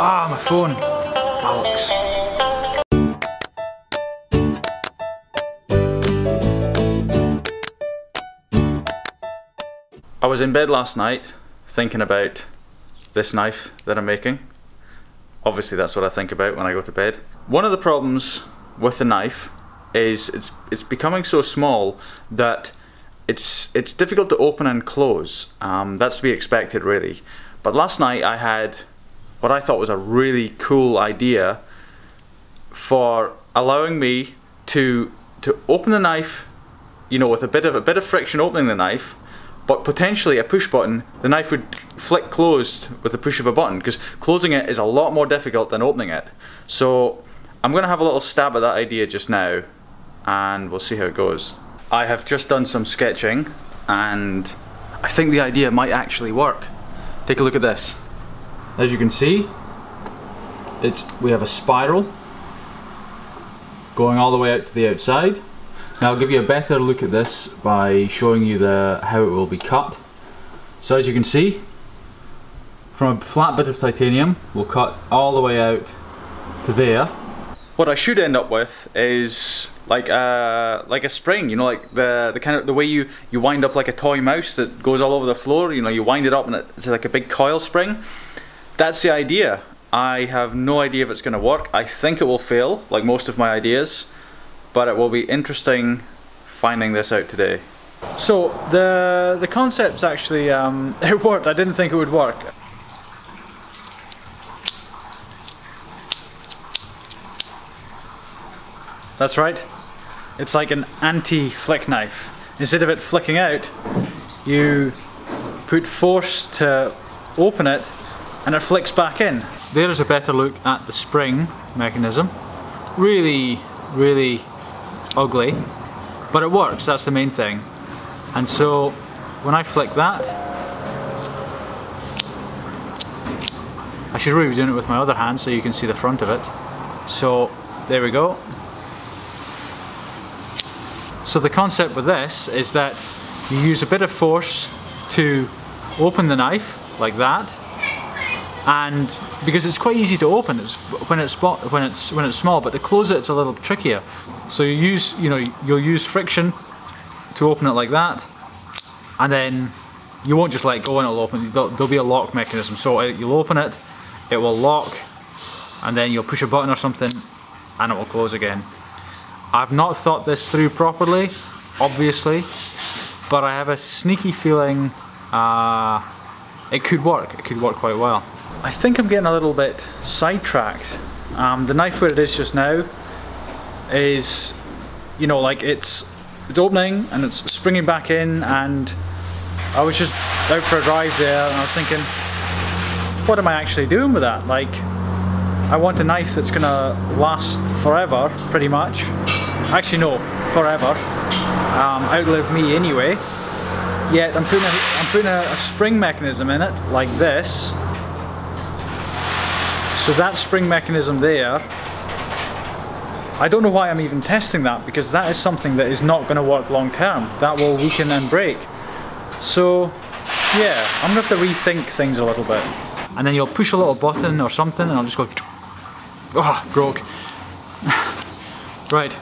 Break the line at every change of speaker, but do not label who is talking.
Ah, my phone. Bollocks. I was in bed last night thinking about this knife that I'm making. Obviously that's what I think about when I go to bed. One of the problems with the knife is it's it's becoming so small that it's it's difficult to open and close. Um, that's to be expected really. But last night I had what I thought was a really cool idea for allowing me to to open the knife, you know, with a bit of a bit of friction opening the knife, but potentially a push button, the knife would flick closed with the push of a button because closing it is a lot more difficult than opening it. So I'm going to have a little stab at that idea just now and we'll see how it goes. I have just done some sketching and I think the idea might actually work. Take a look at this. As you can see, it's we have a spiral going all the way out to the outside now I'll give you a better look at this by showing you the how it will be cut. So as you can see, from a flat bit of titanium, we'll cut all the way out to there. What I should end up with is like a like a spring, you know, like the the kind of the way you you wind up like a toy mouse that goes all over the floor. You know, you wind it up and it's like a big coil spring. That's the idea. I have no idea if it's going to work. I think it will fail, like most of my ideas but it will be interesting finding this out today. So the the concept's actually um, it worked. I didn't think it would work. That's right. It's like an anti-flick knife. Instead of it flicking out, you put force to open it and it flicks back in. There's a better look at the spring mechanism. Really, really ugly, but it works, that's the main thing. And so when I flick that, I should really be doing it with my other hand so you can see the front of it. So there we go. So the concept with this is that you use a bit of force to open the knife like that and because it's quite easy to open it's, when it's when it's when it's small but to close it it's a little trickier. So you use you know you'll use friction to open it like that. And then you won't just let go and it'll open. There'll, there'll be a lock mechanism. So you'll open it it will lock and then you'll push a button or something and it will close again. I've not thought this through properly obviously but I have a sneaky feeling uh, it could work. It could work quite well I think I'm getting a little bit sidetracked. Um, the knife where it is just now is, you know, like it's it's opening and it's springing back in and I was just out for a drive there and I was thinking, what am I actually doing with that? Like, I want a knife that's gonna last forever, pretty much. Actually, no, forever. Um, outlive me anyway. Yet I'm putting a, I'm putting a, a spring mechanism in it, like this, so that spring mechanism there, I don't know why I'm even testing that because that is something that is not going to work long term. That will weaken and break. So yeah, I'm going to have to rethink things a little bit. And then you'll push a little button or something and I'll just go, oh, broke. right,